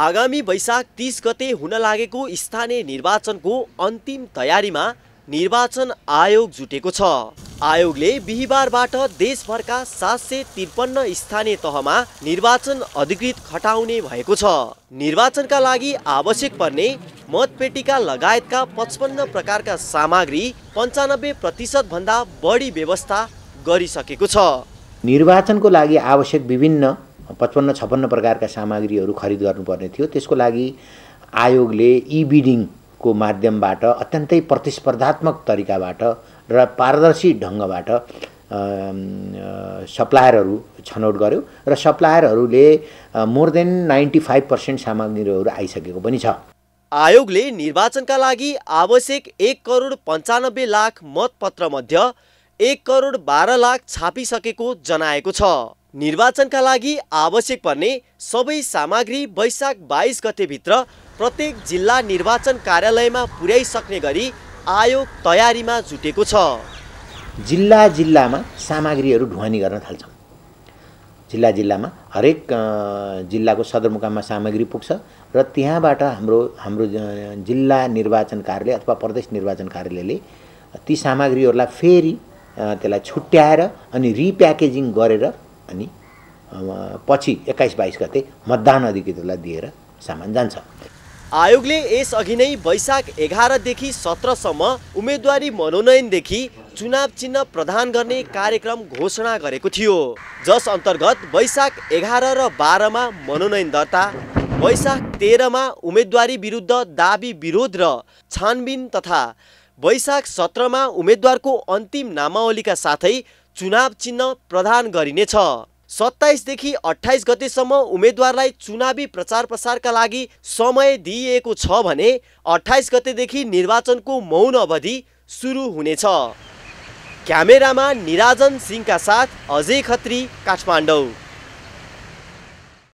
आगामी वैशाख तिस गते हुन लागेको स्थानीय निर्वाचनको अन्तिम तयारीमा निर्वाचन आयोग जुटेको छ। आयोगले बिहिबारबाट देशभरका सात सय त्रिपन्न स्थानीय तहमा निर्वाचन अधिकृत खटाउने भएको छ। निर्वाचनका लागि आवश्यक पर्ने मतपेटिका लगायतका पचपन्न प्रकारका सामग्री पन्चानब्बे प्रतिशतभन्दा बढी व्यवस्था गरिसकेको छ। निर्वाचनको लागि आवश्यक विभिन्न पचपन्न छप्पन्न प्रकारका सामग्रीहरू खरिद गर्नुपर्ने थियो। त्यसको लागि आयोगले ई बिडिङको माध्यमबाट अत्यन्तै प्रतिस्पर्धात्मक तरिकाबाट र पारदर्शी ढङ्गबाट सप्लायरहरू छनौट गर्यो र सप्लायरहरूले more than ninety five percent सामग्रीहरू आइसकेको पनि छ। आयोगले निर्वाचनका लागि आवश्यक एक करोड पन्चानब्बे लाख मतपत्र मध्ये एक करोड बाह्र लाख छापिसकेको जनाएको छ। निर्वाचनका लागि आवश्यक पर्ने सबै सामग्री वैशाख बाइस गतेभित्र प्रत्येक जिल्ला निर्वाचन कार्यालयमा पुर्याइसक्ने गरी आयोग तयारीमा जुटेको छ। जिल्ला जिल्लामा सामग्रीहरू ढुवानी गर्न थाल्छौँ जिल्ला जिल्लामा हरेक जिल्लाको सदरमुकाममा सामग्री पुग्छ र त्यहाँबाट हाम्रो हाम्रो जिल्ला निर्वाचन कार्यालय अथवा प्रदेश निर्वाचन कार्यालयले ती सामग्रीहरूलाई फेरि त्यसलाई छुट्याएर अनि रिप्याकेजिङ गरेर अनि पछि एक्काइस बाइस गते मतदान अधिकृतलाई दिएर सामान जान्छ। आयोगले यसअघि नै वैशाख एघारदेखि सत्रसम्म उम्मेदवारी मनोनयनदेखि चुनाव चिन्ह प्रदान गर्ने कार्यक्रम घोषणा गरेको थियो। जस अन्तर्गत वैशाख एघार र बाह्रमा मनोनयन दर्ता वैशाख तेह्रमा उम्मेदवारी विरुद्ध दाबी विरोध र छानबिन तथा वैशाख सत्रमा उम्मेद्वारको अन्तिम नामावलीका साथै चुनाव चिन्ह प्रदान गरिनेछ। सत्ताइसदेखि अठाइस गतेसम्म उम्मेद्वारलाई चुनावी प्रचार प्रसारका लागि समय दिइएको छ भने अठाइस गतेदेखि निर्वाचनको मौन अवधि सुरु हुनेछ। क्यामेरामा निराजन सिंहका साथ अजय खत्री काठमाडौँ।